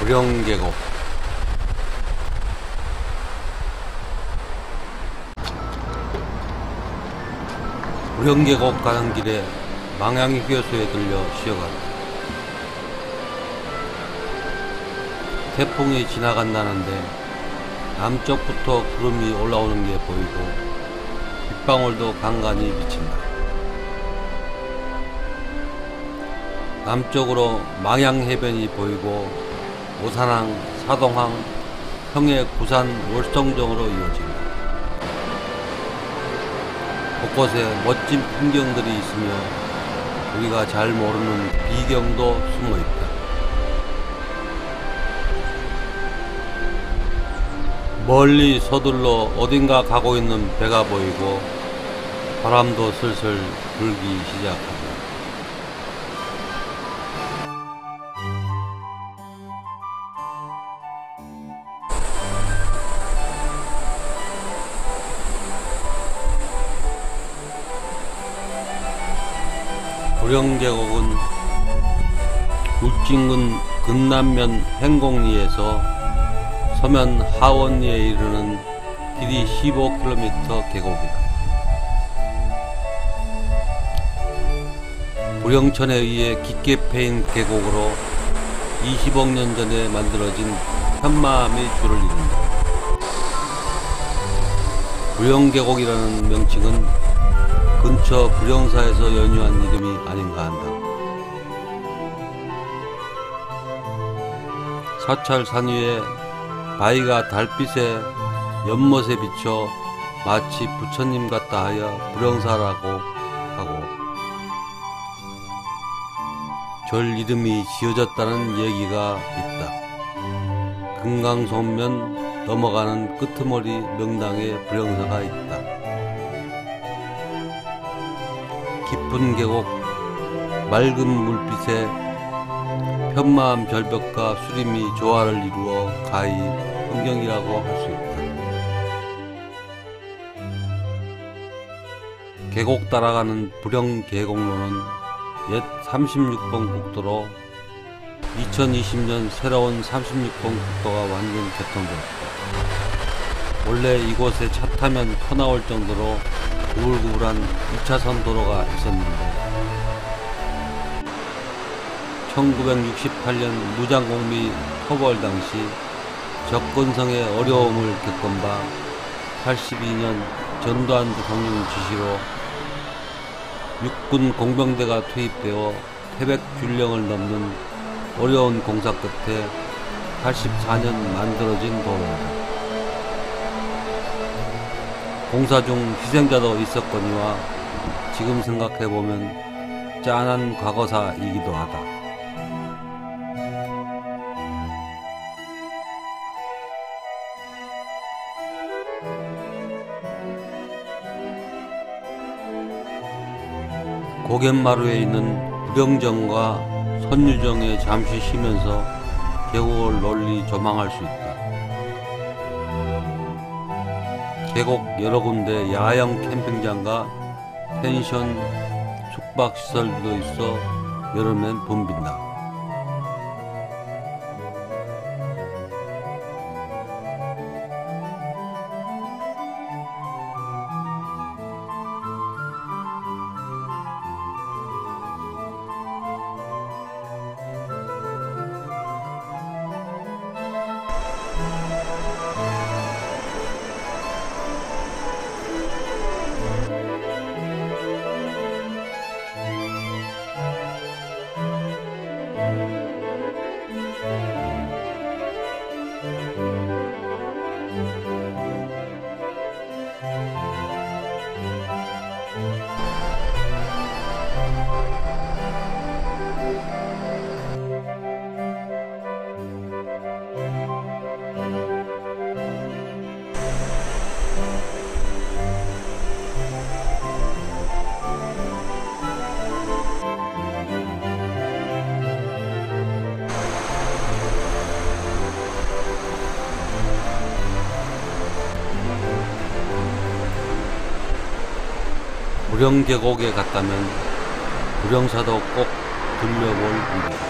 구령계곡 구령계곡 가는 길에 망향휴게소에 들려 쉬어간다. 태풍이 지나간다는데 남쪽부터 구름이 올라오는 게 보이고 빗방울도 간간히 비친다. 남쪽으로 망향해변이 보이고 오산항, 사동항, 평해, 부산, 월성정으로 이어진다. 곳곳에 멋진 풍경들이 있으며 우리가 잘 모르는 비경도 숨어 있다. 멀리 서둘러 어딘가 가고 있는 배가 보이고 바람도 슬슬 불기 시작한다. 구령계곡은 울진군 근남면 행곡리에서 서면 하원리에 이르는 길이 15km 계곡이다. 구령천에 의해 깊게 패인 계곡으로 20억 년 전에 만들어진 현마암이 주를 이룬다. 구령계곡이라는 명칭은 근처 불영사에서 연유한 이름이 아닌가 한다. 사찰 산 위에 바위가 달빛에 연못에 비쳐 마치 부처님 같다 하여 불영사라고 하고 절 이름이 지어졌다는 얘기가 있다. 금강송면 넘어가는 끄트머리 명당에 불영사가 있다. 깊은 계곡 맑은 물빛에 편마음 절벽과 수림이 조화를 이루어 가히 풍경이라고 할 수 있다. 계곡 따라가는 불영 계곡로는 옛 36번 국도로 2020년 새로운 36번 국도가 완전 개통되었다. 원래 이곳에 차 타면 토 나올 정도로 구불구불한 2차선 도로가 있었는데 1968년 무장공비 토벌 당시 접근성의 어려움을 겪은 바 82년 전두환 대통령 지시로 육군 공병대가 투입되어 태백 균령을 넘는 어려운 공사 끝에 84년 만들어진 도로이다. 공사 중 희생자도 있었거니와 지금 생각해보면 짠한 과거사이기도 하다. 고갯마루에 있는 불영정과 선유정에 잠시 쉬면서 계곡을 널리 조망할 수 있다. 계곡 여러 군데 야영 캠핑장과 펜션, 숙박시설도 있어 여름엔 붐빈다. 구령계곡에 갔다면 구령사도 꼭 들려볼 일이다.